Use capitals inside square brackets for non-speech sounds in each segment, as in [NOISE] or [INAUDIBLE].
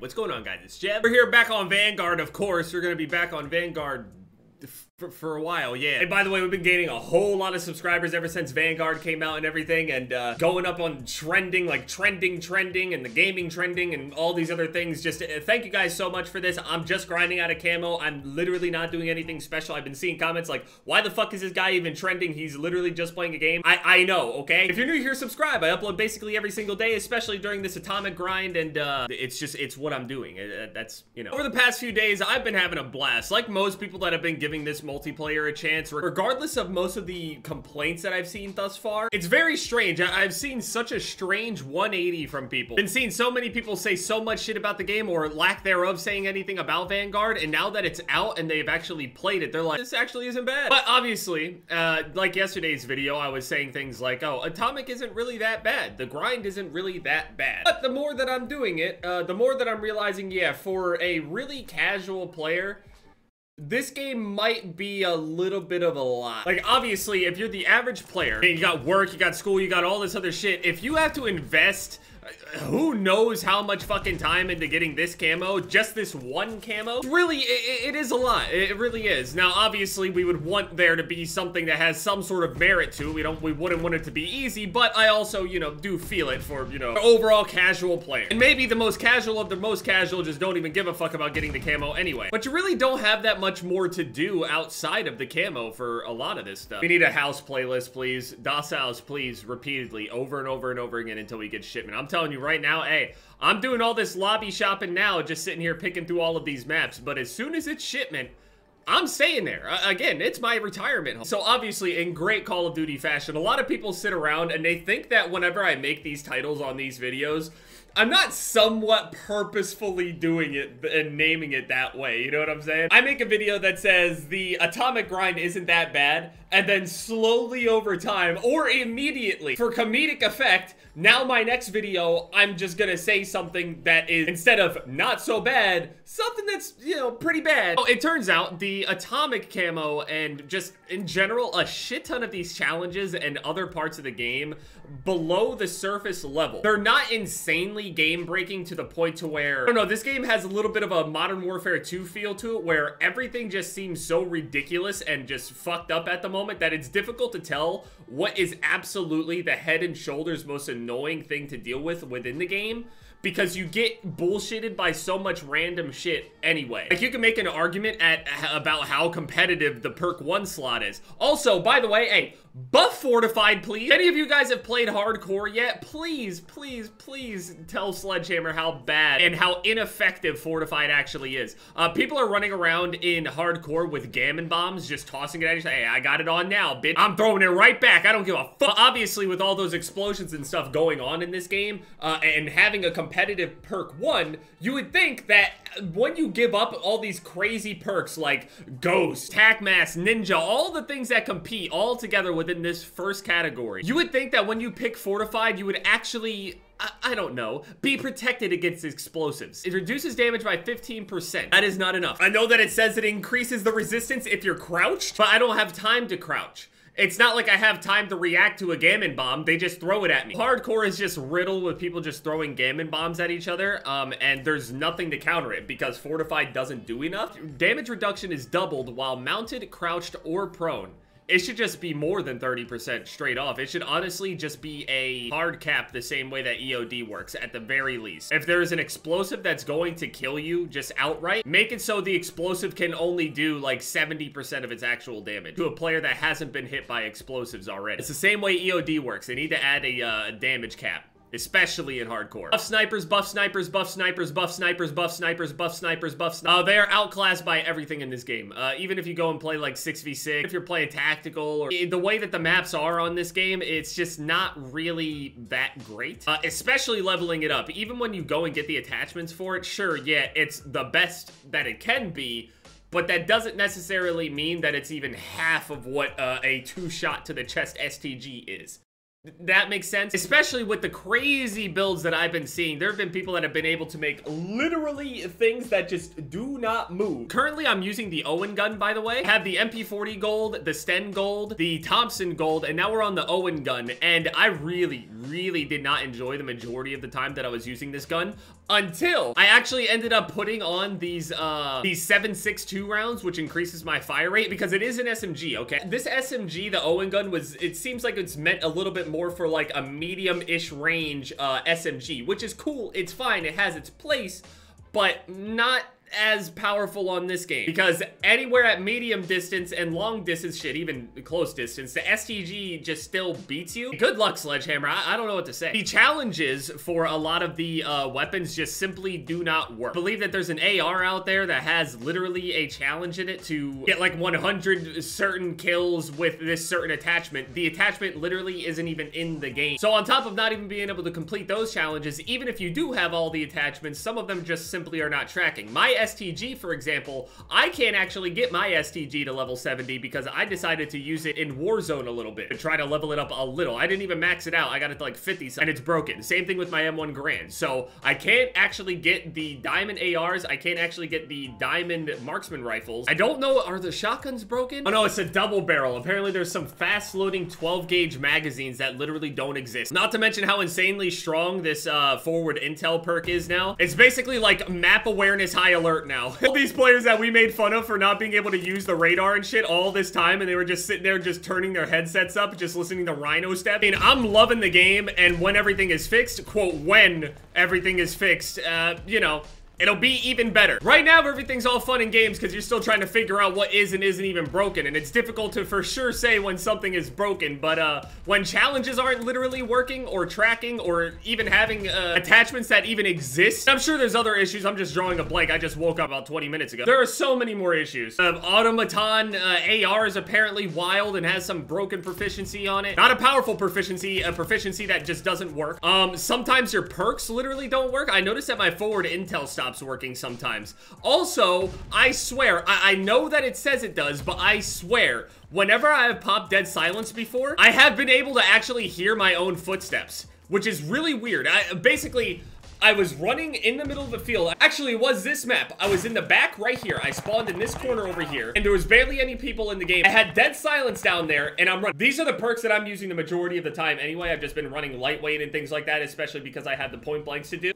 What's going on, guys? It's Jev. We're here back on Vanguard, of course. We're gonna be back on Vanguard for, for a while, yeah. And by the way, we've been gaining a whole lot of subscribers ever since Vanguard came out and everything, and uh, going up on trending, like trending, trending, and the gaming trending, and all these other things. Just uh, thank you guys so much for this. I'm just grinding out of camo. I'm literally not doing anything special. I've been seeing comments like, why the fuck is this guy even trending? He's literally just playing a game. I, I know, okay? If you're new here, subscribe. I upload basically every single day, especially during this atomic grind, and uh, it's just, it's what I'm doing. Uh, that's, you know. Over the past few days, I've been having a blast. Like most people that have been giving this multiplayer a chance, regardless of most of the complaints that I've seen thus far. It's very strange. I have seen such a strange 180 from people. Been seeing so many people say so much shit about the game or lack thereof saying anything about Vanguard, and now that it's out and they've actually played it, they're like, this actually isn't bad. But obviously, uh, like yesterday's video, I was saying things like, oh, Atomic isn't really that bad. The grind isn't really that bad. But the more that I'm doing it, uh, the more that I'm realizing, yeah, for a really casual player, this game might be a little bit of a lot. Like, obviously, if you're the average player, you got work, you got school, you got all this other shit, if you have to invest who knows how much fucking time into getting this camo, just this one camo. Really, it, it is a lot. It really is. Now, obviously, we would want there to be something that has some sort of merit to it. We don't, we wouldn't want it to be easy, but I also, you know, do feel it for, you know, overall casual player. And maybe the most casual of the most casual just don't even give a fuck about getting the camo anyway. But you really don't have that much more to do outside of the camo for a lot of this stuff. We need a Haus playlist, please. Das Haus, please, repeatedly, over and over and over again until we get shipment. I'm telling you right now, hey, I'm doing all this lobby shopping now, just sitting here picking through all of these maps. But as soon as it's shipment, I'm staying there. Uh, again, it's my retirement home. So obviously, in great Call of Duty fashion, a lot of people sit around and they think that whenever I make these titles on these videos, I'm not somewhat purposefully doing it and naming it that way, you know what I'm saying? I make a video that says the atomic grind isn't that bad, and then slowly over time, or immediately, for comedic effect, now my next video, I'm just gonna say something that is, instead of not so bad, something that's, you know, pretty bad. Oh, it turns out the atomic camo and just in general, a shit ton of these challenges and other parts of the game below the surface level. They're not insanely game breaking to the point to where, I don't know, this game has a little bit of a Modern Warfare 2 feel to it where everything just seems so ridiculous and just fucked up at the moment that it's difficult to tell what is absolutely the head and shoulders most annoying thing to deal with within the game because you get bullshitted by so much random shit anyway. Like, you can make an argument at about how competitive the perk 1 slot is. Also, by the way, hey, buff fortified, please. Any of you guys have played hardcore yet? Please, please, please tell Sledgehammer how bad and how ineffective fortified actually is. Uh, people are running around in hardcore with gammon bombs, just tossing it at you. Hey, I got it on now, bitch. I'm throwing it right back. I don't give a fuck. Obviously, with all those explosions and stuff going on in this game, uh, and having a competitive perk one, you would think that when you give up all these crazy perks like Ghost, Tac Mask, Ninja, all the things that compete all together within this first category, you would think that when you pick Fortified, you would actually I, don't know, be protected against explosives. It reduces damage by 15%. That is not enough. I know that it says it increases the resistance if you're crouched, but I don't have time to crouch. It's not like I have time to react to a gammon bomb. They just throw it at me. Hardcore is just riddled with people just throwing gammon bombs at each other, um, and there's nothing to counter it because Fortified doesn't do enough. Damage reduction is doubled while mounted, crouched, or prone it should just be more than 30% straight off. It should honestly just be a hard cap the same way that EOD works, at the very least. If there's an explosive that's going to kill you just outright, make it so the explosive can only do like 70% of its actual damage to a player that hasn't been hit by explosives already. It's the same way EOD works. They need to add a uh, damage cap especially in hardcore. Buff snipers, buff snipers, buff snipers, buff snipers, buff snipers, buff snipers, buff snipers. Uh, they are outclassed by everything in this game. Uh, even if you go and play like 6v6, if you're playing tactical, or the way that the maps are on this game, it's just not really that great. Uh, especially leveling it up. Even when you go and get the attachments for it, sure, yeah, it's the best that it can be, but that doesn't necessarily mean that it's even half of what uh, a two-shot to the chest STG is. That makes sense, especially with the crazy builds that I've been seeing. There have been people that have been able to make literally things that just do not move. Currently, I'm using the Owen gun, by the way. Have the MP40 gold, the Sten gold, the Thompson gold, and now we're on the Owen gun. And I really, really did not enjoy the majority of the time that I was using this gun until I actually ended up putting on these uh these 7.62 rounds, which increases my fire rate because it is an SMG, okay? This SMG, the Owen gun, was it seems like it's meant a little bit more for like a medium-ish range uh SMG, which is cool. It's fine. It has its place, but not as powerful on this game. Because anywhere at medium distance and long distance shit even close distance the STG just still beats you. Good luck sledgehammer. I, I don't know what to say. The challenges for a lot of the uh, weapons just simply do not work. I believe that there's an AR out there that has literally a challenge in it to get like 100 certain kills with this certain attachment. The attachment literally isn't even in the game. So on top of not even being able to complete those challenges even if you do have all the attachments some of them just simply are not tracking. My STG, for example, I can't actually get my STG to level 70 because I decided to use it in Warzone a little bit to try to level it up a little. I didn't even max it out. I got it to like 50 and it's broken. Same thing with my M1 Garand. So I can't actually get the diamond ARs. I can't actually get the diamond marksman rifles. I don't know. Are the shotguns broken? Oh no, it's a double barrel. Apparently there's some fast loading 12 gauge magazines that literally don't exist. Not to mention how insanely strong this uh, forward intel perk is now. It's basically like map awareness high alert alert now. all [LAUGHS] these players that we made fun of for not being able to use the radar and shit all this time, and they were just sitting there just turning their headsets up, just listening to Rhino step. I mean, I'm loving the game, and when everything is fixed, quote, when everything is fixed, uh, you know, It'll be even better. Right now, everything's all fun and games because you're still trying to figure out what is and isn't even broken. And it's difficult to for sure say when something is broken. But uh, when challenges aren't literally working or tracking or even having uh, attachments that even exist, I'm sure there's other issues. I'm just drawing a blank. I just woke up about 20 minutes ago. There are so many more issues. Uh, Automaton uh, AR is apparently wild and has some broken proficiency on it. Not a powerful proficiency, a proficiency that just doesn't work. Um, sometimes your perks literally don't work. I noticed that my forward intel stop stops working sometimes. Also, I swear, I, I know that it says it does, but I swear, whenever I have popped dead silence before, I have been able to actually hear my own footsteps, which is really weird. I basically, I was running in the middle of the field. Actually, was this map. I was in the back right here. I spawned in this corner over here, and there was barely any people in the game. I had dead silence down there, and I'm running. These are the perks that I'm using the majority of the time anyway. I've just been running lightweight and things like that, especially because I had the point blanks to do.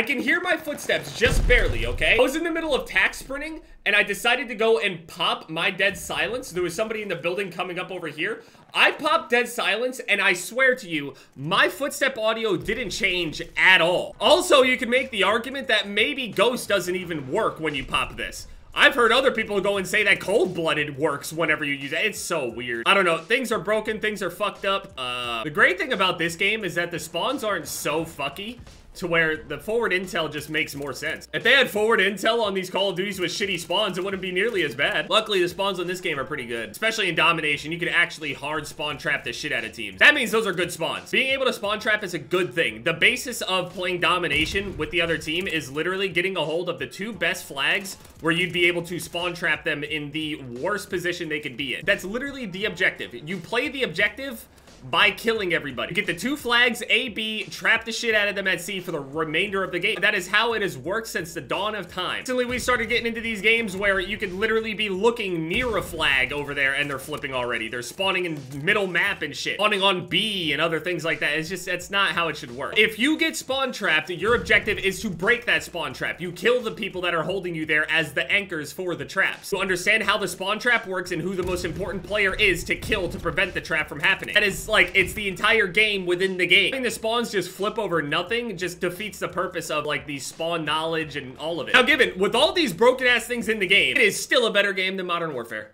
I can hear my footsteps just barely, okay? I was in the middle of tac sprinting, and I decided to go and pop my dead silence. There was somebody in the building coming up over here. I popped dead silence, and I swear to you, my footstep audio didn't change at all. Also, you can make the argument that maybe Ghost doesn't even work when you pop this. I've heard other people go and say that cold-blooded works whenever you use it. It's so weird. I don't know. Things are broken. Things are fucked up. Uh, the great thing about this game is that the spawns aren't so fucky to where the forward intel just makes more sense. If they had forward intel on these Call of Duties with shitty spawns, it wouldn't be nearly as bad. Luckily, the spawns on this game are pretty good. Especially in Domination, you can actually hard spawn trap the shit out of teams. That means those are good spawns. Being able to spawn trap is a good thing. The basis of playing Domination with the other team is literally getting a hold of the two best flags where you'd be able to spawn trap them in the worst position they could be in. That's literally the objective. You play the objective by killing everybody. You get the two flags, A, B, trap the shit out of them at C for the remainder of the game. That is how it has worked since the dawn of time. Recently, we started getting into these games where you could literally be looking near a flag over there and they're flipping already. They're spawning in middle map and shit. Spawning on B and other things like that. It's just, that's not how it should work. If you get spawn trapped, your objective is to break that spawn trap. You kill the people that are holding you there as the anchors for the traps. To understand how the spawn trap works and who the most important player is to kill to prevent the trap from happening. That is like, it's the entire game within the game. Having the spawns just flip over nothing just defeats the purpose of, like, the spawn knowledge and all of it. Now, given, with all these broken-ass things in the game, it is still a better game than Modern Warfare.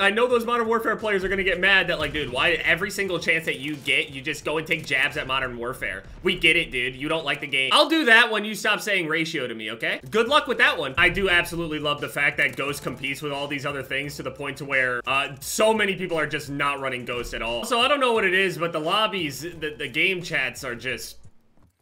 I know those Modern Warfare players are gonna get mad that like, dude, why every single chance that you get, you just go and take jabs at Modern Warfare. We get it, dude. You don't like the game. I'll do that when you stop saying ratio to me, okay? Good luck with that one. I do absolutely love the fact that Ghost competes with all these other things to the point to where uh, so many people are just not running Ghost at all. So I don't know what it is, but the lobbies, the, the game chats are just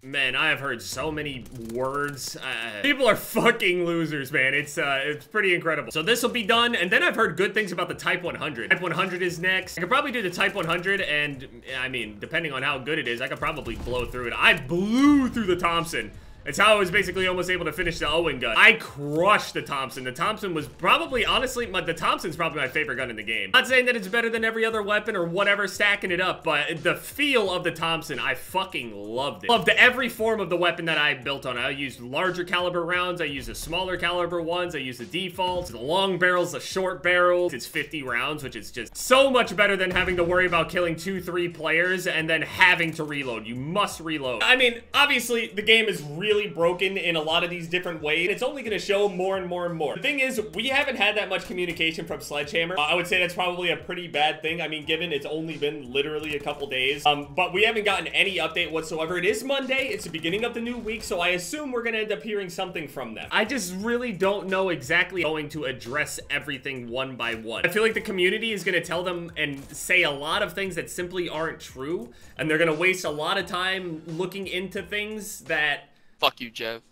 Man, I have heard so many words. Uh, people are fucking losers, man. It's uh, it's pretty incredible. So this will be done, and then I've heard good things about the Type 100. Type 100 is next. I could probably do the Type 100, and I mean, depending on how good it is, I could probably blow through it. I blew through the Thompson It's how I was basically almost able to finish the Owen gun. I crushed the Thompson. The Thompson was probably, honestly, my, the Thompson's probably my favorite gun in the game. Not saying that it's better than every other weapon or whatever, stacking it up, but the feel of the Thompson, I fucking loved it. Loved every form of the weapon that I built on. I used larger caliber rounds. I used the smaller caliber ones. I used the defaults, the long barrels, the short barrels. It's 50 rounds, which is just so much better than having to worry about killing two, three players and then having to reload. You must reload. I mean, obviously, the game is really broken in a lot of these different ways. It's only going to show more and more and more. The thing is, we haven't had that much communication from Sledgehammer. Uh, I would say that's probably a pretty bad thing. I mean, given it's only been literally a couple days. Um, but we haven't gotten any update whatsoever. It is Monday. It's the beginning of the new week, so I assume we're going to end up hearing something from them. I just really don't know exactly going to address everything one by one. I feel like the community is going to tell them and say a lot of things that simply aren't true, and they're going to waste a lot of time looking into things that Fuck you, Jeff.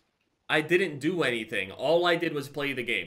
I didn't do anything. All I did was play the game.